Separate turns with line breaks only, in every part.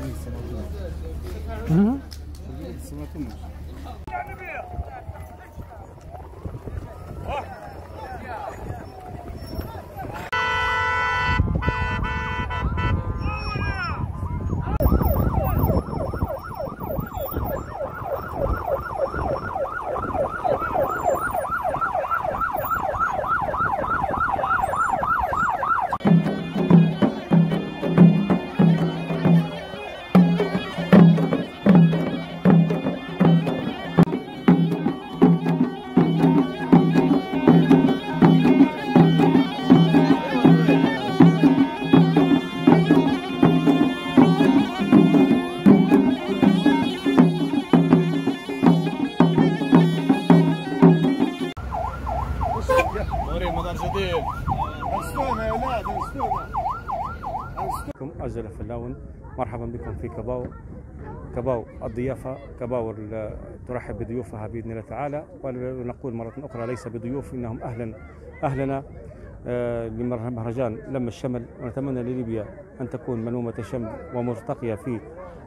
Şurada. Hı hı. Şurada. بكم أجل فلاون مرحبا بكم في كباو. كباو الضيافة كباو ترحب بضيوفها بإذن الله تعالى. ونقول مرة أخرى ليس بضيوف إنهم أهلا. أهلنا آه، لمهرجان لم الشمل. ونتمنى لليبيا أن تكون ملومة شمل ومرتقية في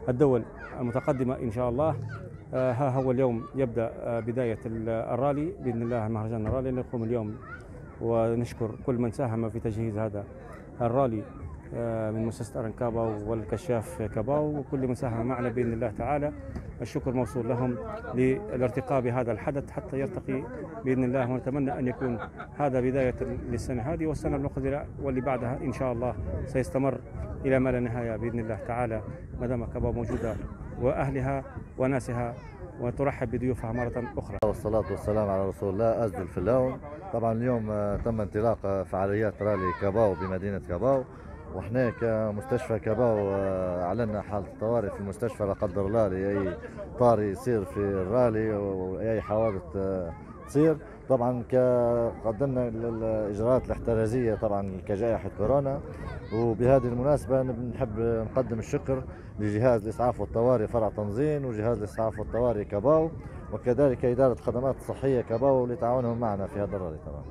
الدول المتقدمة إن شاء الله. آه، ها هو اليوم يبدأ آه، بداية ال- الرالي. بإذن الله مهرجان الرالي. نقوم اليوم ونشكر كل من ساهم في تجهيز هذا الرالي آه، من مؤسسة أرنكاباو والكشاف كاباو وكل من ساهم معنا بإذن الله تعالى. الشكر موصول لهم للارتقاء بهذا الحدث حتى يرتقي بإذن الله ونتمنى أن يكون هذا بداية للسنة هذه والسنة المقبلة واللي بعدها إن شاء الله سيستمر إلى ما لا نهاية بإذن الله تعالى. ما دام كاباو موجودة وأهلها وناسها وترحب بضيوفها مرة أخرى.
والصلاة والسلام على رسول الله أزد الفلاون طبعا اليوم آه، تم انطلاق آه، فعاليات رالي كاباو بمدينة كاباو وإحنا كمستشفى كاباو آه، أعلنا حالة طوارئ في المستشفى لا قدر الله لأي طارئ يصير في الرالي وأي حوادث تصير. طبعا قدمنا ال- الإجراءات الاحترازية طبعا كجائحة كورونا وبهذه المناسبة نحب نقدم الشكر لجهاز الإسعاف والطوارئ فرع تنظيم وجهاز الإسعاف والطوارئ كاباو وكذلك إدارة خدمات صحية كباو لتعاونهم معنا في هذا الرالي طبعا